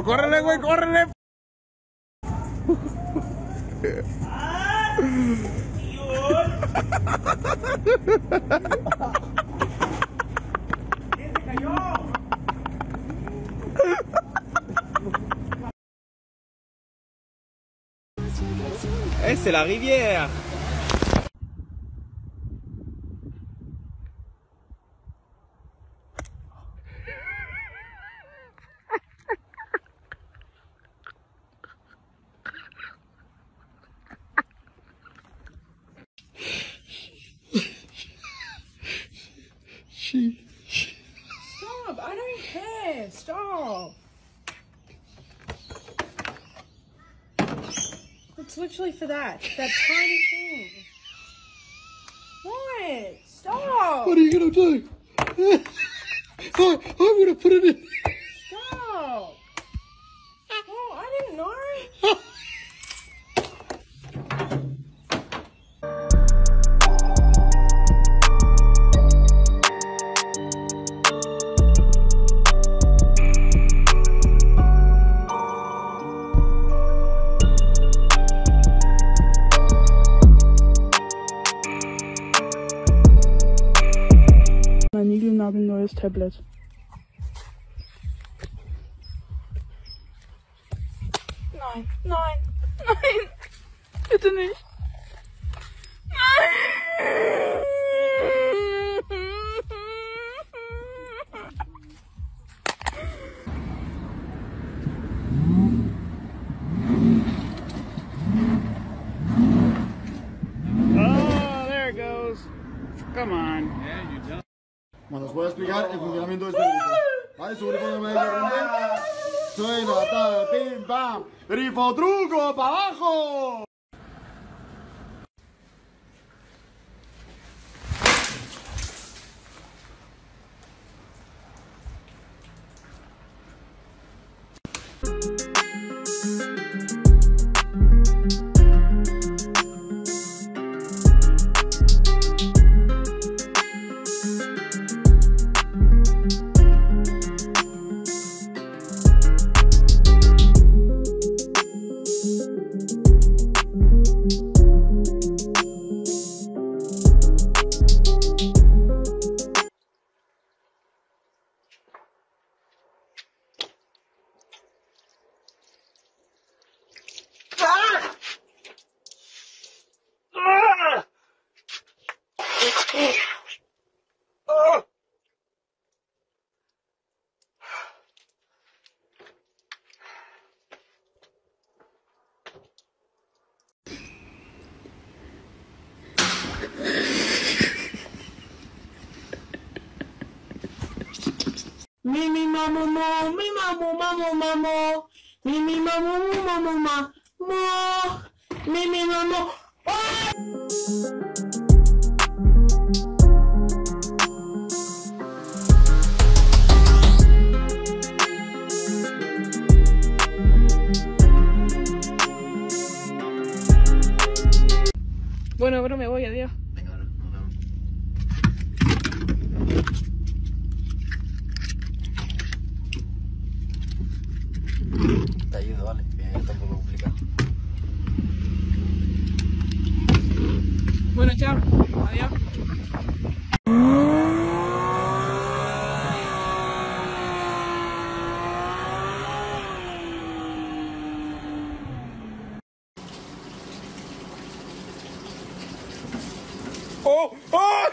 Pero córrele, güey, córrele. Eh, c'est la rivière care. It's literally for that. That tiny thing. What? Stop! What are you gonna do? I, I'm gonna put it in. Tablet. Nein, nein, nein, bitte nicht. Nein. Oh, there it goes. Come on. Bueno, os voy a explicar el funcionamiento de este grifo. ¿Vale? Su grifo medio grande. Suena, tal, pim, pam. Grifo, truco, para abajo. Me mamu mo, me mamu mamu me me mamu mamu ma, mo, me mamu. ¡Oh! ¡Oh!